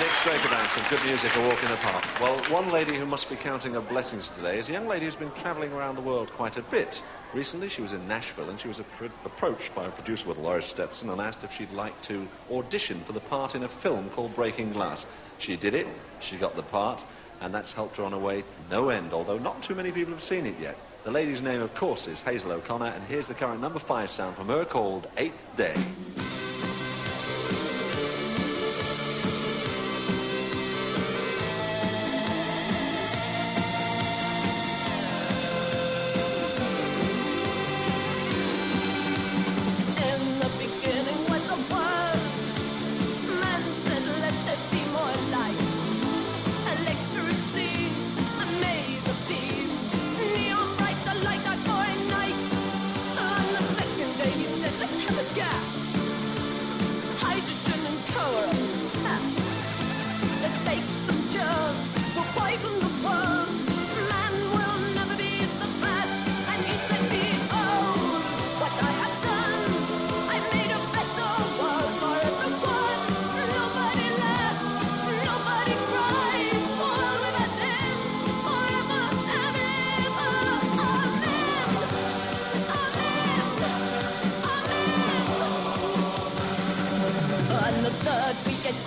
Nick Straker Band, some good music, A Walk in the Park. Well, one lady who must be counting her blessings today is a young lady who's been travelling around the world quite a bit. Recently, she was in Nashville and she was approached by a producer with Lawrence Stetson and asked if she'd like to audition for the part in a film called Breaking Glass. She did it, she got the part, and that's helped her on her way to no end, although not too many people have seen it yet. The lady's name, of course, is Hazel O'Connor, and here's the current number five sound from her called Eighth Day.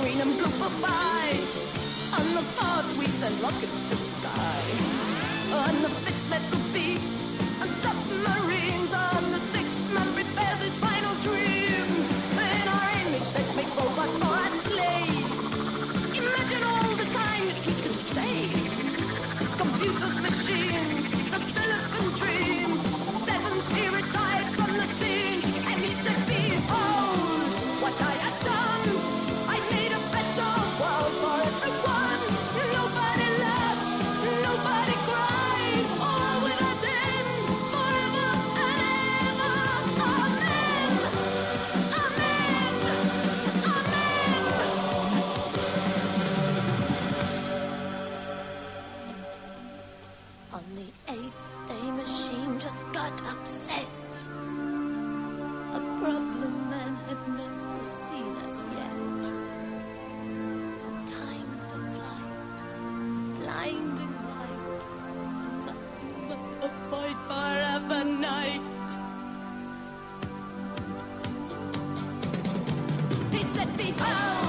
Green and blue for five. On the fourth, we send rockets to the sky. On the fifth, metal beasts and submarines. Got upset. A problem man had never seen as yet. Time for flight, blinding light, nothing but a void forever night. He said, Behold.